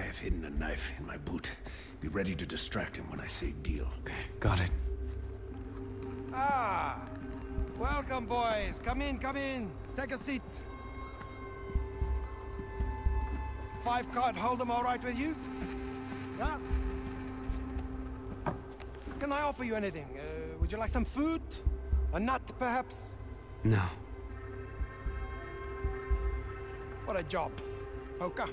I have hidden a knife in my boot. Be ready to distract him when I say deal. Okay, got it. Ah! Welcome, boys. Come in, come in. Take a seat. Five card hold them all right with you? Yeah? Can I offer you anything? Uh, would you like some food? A nut, perhaps? No. What a job. Poker.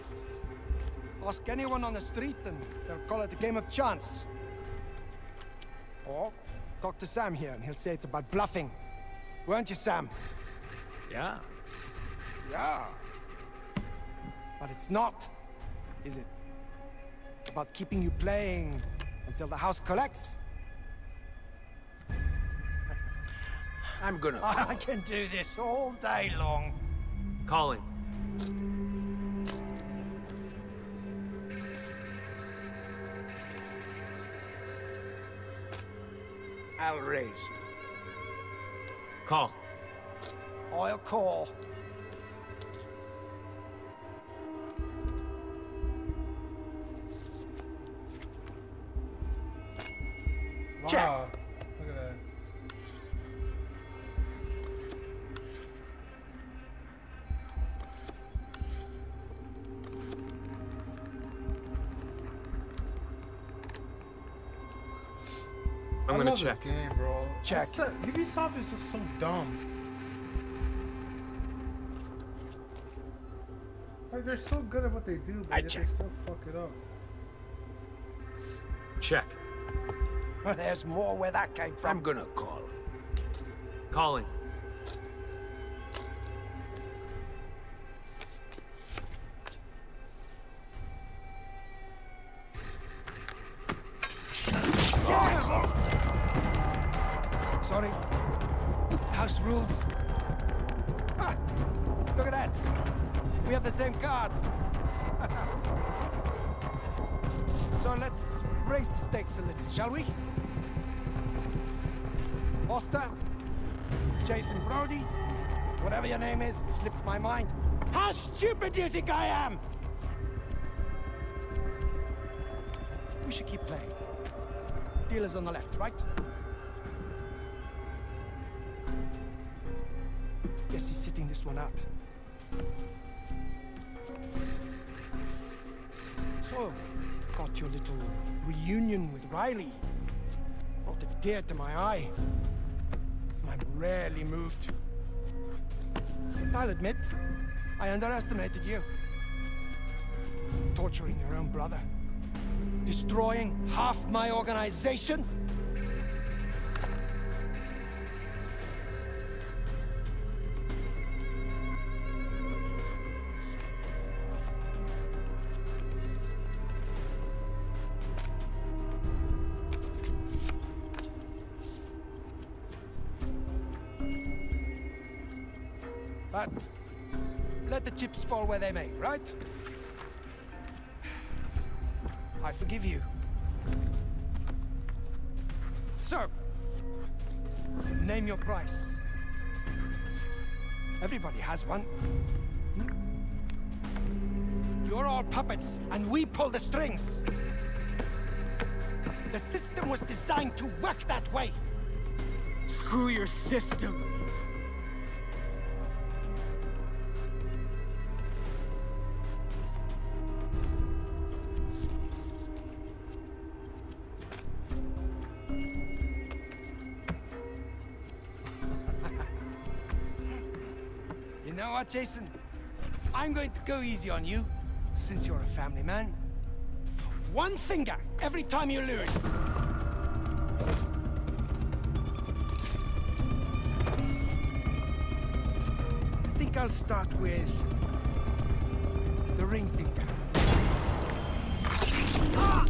Ask anyone on the street and they'll call it a game of chance. Or talk to Sam here and he'll say it's about bluffing. Weren't you, Sam? Yeah? Yeah. But it's not, is it? About keeping you playing until the house collects? I'm gonna... I can do this all day long. Calling. I'll raise. Call. I'll call. Wow. Look I'm I gonna love check. This game, bro. Check. That's the- Ubisoft is just so dumb. Like they're so good at what they do, but I yet check. they still fuck it up. Check. Well, there's more where that came from. I'm gonna call. Calling. Sorry. House rules. Ah, look at that. We have the same cards. so let's raise the stakes a little, shall we? Foster, Jason Brody, whatever your name is, it slipped my mind. How stupid do you think I am? We should keep playing. Dealer's on the left, right? Guess he's sitting this one out. So, got your little reunion with Riley. Brought a tear to my eye. I'm rarely moved. I'll admit, I underestimated you. Torturing your own brother. Destroying half my organization. But let the chips fall where they may, right? I forgive you. So, name your price. Everybody has one. You're all puppets, and we pull the strings. The system was designed to work that way. Screw your system. Know what, Jason? I'm going to go easy on you, since you're a family man. One finger every time you lose. I think I'll start with the ring finger. Ah!